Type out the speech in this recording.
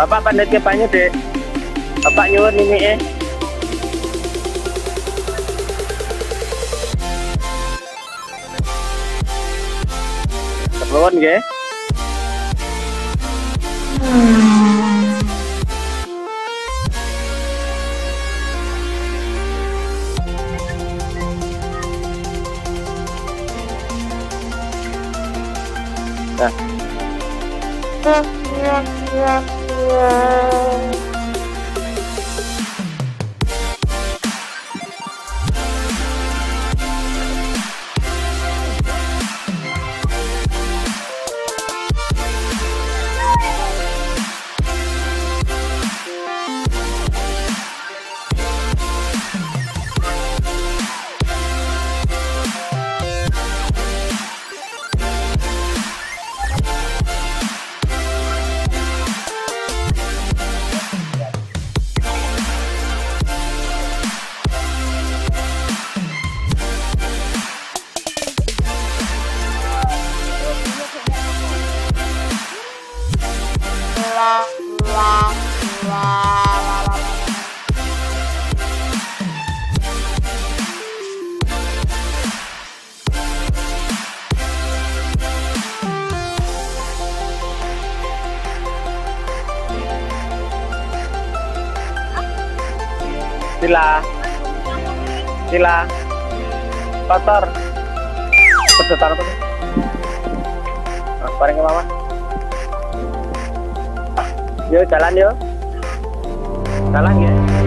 Bapak pandai banyu dek. Bapak nyuwun ini eh. Nuwun nggih. Nah. Yeah. Sila. Sila. Kotor. Sebentar apa Nah, bareng ke mama. Yuk jalan yuk. Jalan ya.